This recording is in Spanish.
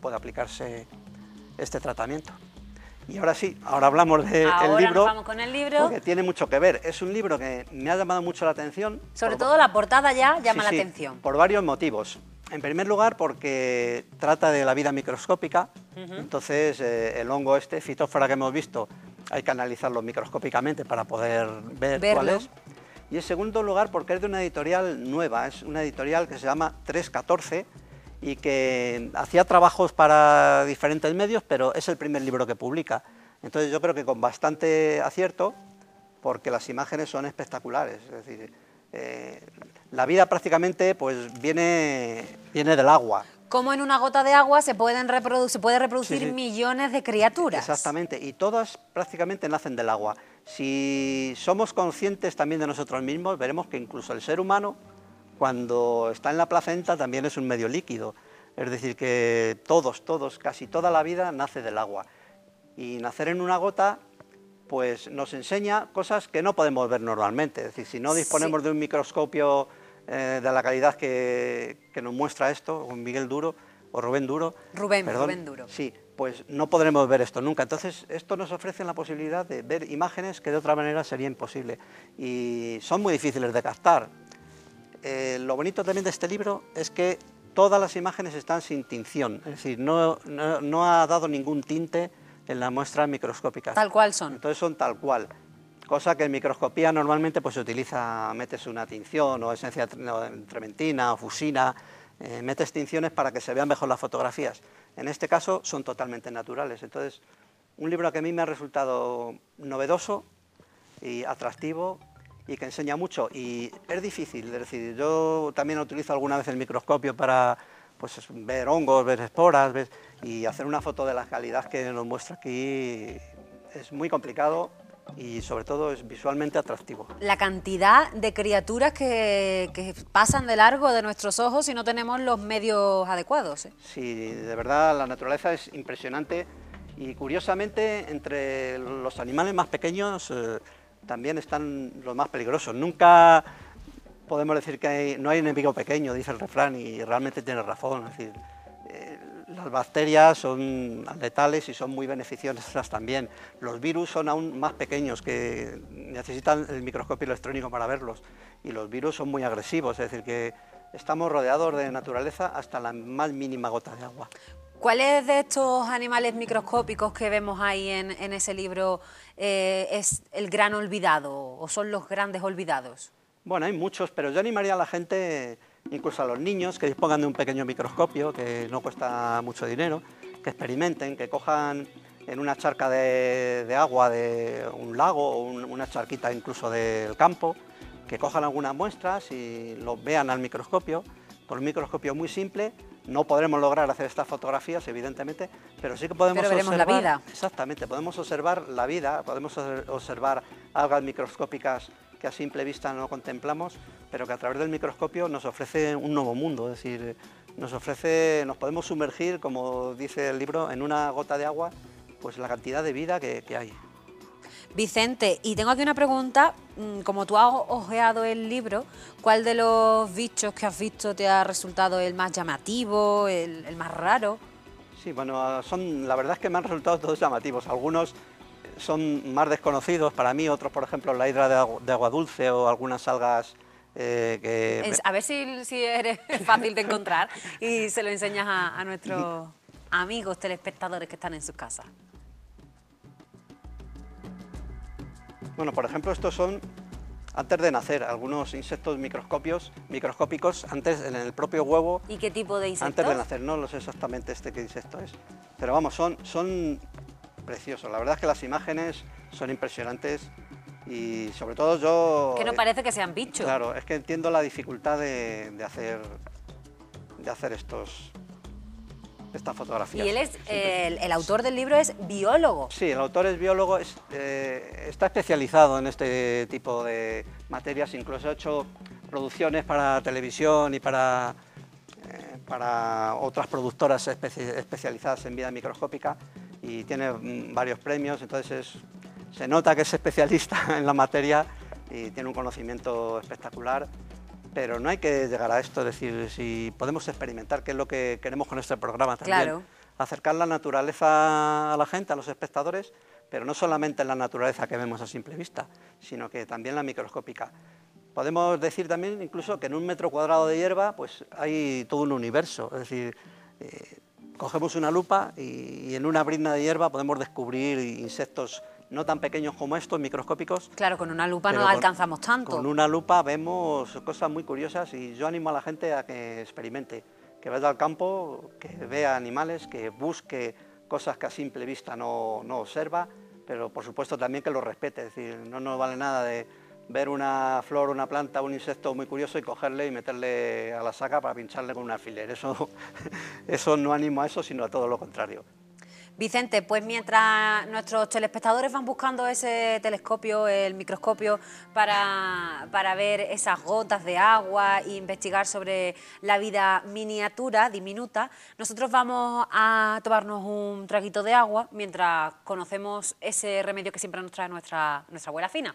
puede aplicarse este tratamiento. Y ahora sí, ahora hablamos del Ahora libro. vamos con el libro. Porque tiene mucho que ver. Es un libro que me ha llamado mucho la atención. Sobre por- todo la portada ya llama Sí, la sí, atención. Por varios motivos. En primer lugar, porque trata de la vida microscópica. Entonces, eh, el hongo este, Phytophthora que hemos visto, hay que analizarlo microscópicamente para poder ver cuál Verlo. es. Y en segundo lugar, porque es de una editorial nueva. Es una editorial que se llama 314 y que hacía trabajos para diferentes medios, pero es el primer libro que publica. Entonces, yo creo que con bastante acierto porque las imágenes son espectaculares. Es decir, eh, la vida prácticamente pues, viene, viene del agua. Como en una gota de agua se pueden reprodu- se puede reproducir Sí, sí. millones de criaturas. Exactamente, y todas prácticamente nacen del agua. Si somos conscientes también de nosotros mismos, veremos que incluso el ser humano, cuando está en la placenta, también es un medio líquido. Es decir, que todos, todos, casi toda la vida nace del agua. Y nacer en una gota, pues nos enseña cosas que no podemos ver normalmente. Es decir, si no disponemos Sí. de un microscopio eh, de la calidad que, que nos muestra esto, o Miguel Duro, o Rubén Duro. Rubén, perdón, Rubén Duro. Sí, pues no podremos ver esto nunca. Entonces, esto nos ofrece la posibilidad de ver imágenes que de otra manera sería imposible. Y son muy difíciles de captar. Eh, lo bonito también de este libro es que todas las imágenes están sin tinción, es decir, no, no- no ha dado ningún tinte en las muestras microscópicas. Tal cual son. Entonces son tal cual. Cosa que en microscopía normalmente pues se utiliza, metes una tinción o esencia trementina o fusina, eh, metes tinciones para que se vean mejor las fotografías. En este caso son totalmente naturales. Entonces, un libro que a mí me ha resultado novedoso y atractivo y que enseña mucho. Y es difícil, es decir, yo también utilizo alguna vez el microscopio para pues, ver hongos, ver esporas, ver- y hacer una foto de la calidad que nos muestra aquí es muy complicado y sobre todo es visualmente atractivo. La cantidad de criaturas que, que pasan de largo de nuestros ojos si no tenemos los medios adecuados. ¿eh? Sí, de verdad la naturaleza es impresionante y curiosamente entre los animales más pequeños eh, también están los más peligrosos. Nunca podemos decir que no hay enemigo pequeño, dice el refrán, y realmente tiene razón. Es decir, eh, las bacterias son letales y son muy beneficiosas también. Los virus son aún más pequeños, que necesitan el microscopio electrónico para verlos. Y los virus son muy agresivos, es decir, que estamos rodeados de naturaleza hasta la más mínima gota de agua. ¿Cuáles de estos animales microscópicos que vemos ahí en, ese libro eh, es el gran olvidado o son los grandes olvidados? Bueno, hay muchos, pero yo animaría a la gente, incluso a los niños, que dispongan de un pequeño microscopio, que no cuesta mucho dinero, que experimenten, que cojan en una charca de, agua de un lago o un- una charquita incluso del campo, que cojan algunas muestras y los vean al microscopio, con un microscopio muy simple. No podremos lograr hacer estas fotografías, evidentemente, pero sí que podemos Pero veremos la observar- vida. Exactamente, podemos observar la vida, podemos obser- observar algas microscópicas que a simple vista no contemplamos, pero que a través del microscopio nos ofrece un nuevo mundo, es decir, nos ofrece, nos podemos sumergir, como dice el libro, en una gota de agua, pues la cantidad de vida que, que hay. Vicente, y tengo aquí una pregunta, mm, como tú has ojeado el libro, ¿cuál de los bichos que has visto te ha resultado el más llamativo, el, el más raro? Sí, bueno, son, la verdad es que me han resultado todos llamativos. Algunos son más desconocidos para mí, otros, por ejemplo, la hidra de agua, de agua dulce o algunas algas eh, que... Es- a ver si, si eres fácil de encontrar y se lo enseñas a, a nuestros amigos telespectadores que están en sus casas. Bueno, por ejemplo, estos son antes de nacer, algunos insectos microscopios, microscópicos antes en el propio huevo, ¿Y qué tipo de insectos? antes de nacer. No lo sé exactamente este qué insecto es, pero vamos, son, son preciosos. La verdad es que las imágenes son impresionantes y sobre todo yo... Que no parece que sean bichos. Claro, es que entiendo la dificultad de, de hacer de hacer estos estas Y fotografías. él es, el, el autor del libro es biólogo. Sí, el autor es biólogo, es, eh, está especializado en este tipo de materias, incluso ha hecho producciones para televisión y para, eh, para otras productoras especi- especializadas en vida microscópica y tiene mm, varios premios, entonces es- se nota que es especialista en la materia y tiene un conocimiento espectacular. Pero no hay que llegar a esto, es decir, si podemos experimentar, que es lo que queremos con este programa también, Claro. acercar la naturaleza a la gente, a los espectadores, pero no solamente la naturaleza que vemos a simple vista, sino que también la microscópica. Podemos decir también incluso que en un metro cuadrado de hierba pues hay todo un universo, es decir, eh, cogemos una lupa y, en una brizna de hierba podemos descubrir insectos no tan pequeños como estos, microscópicos. Claro, con una lupa no alcanzamos tanto. Con una lupa vemos cosas muy curiosas y yo animo a la gente a que experimente, que vaya al campo, que vea animales, que busque cosas que a simple vista no, no observa, pero por supuesto también que lo respete, es decir, no nos vale nada de ver una flor, una planta, un insecto muy curioso y cogerle y meterle a la saca para pincharle con un alfiler. Eso, eso no animo a eso, sino a todo lo contrario. Vicente, pues mientras nuestros telespectadores van buscando ese telescopio, el microscopio, para, para, ver esas gotas de agua e investigar sobre la vida miniatura, diminuta, nosotros vamos a tomarnos un traguito de agua mientras conocemos ese remedio que siempre nos trae nuestra, nuestra abuela fina.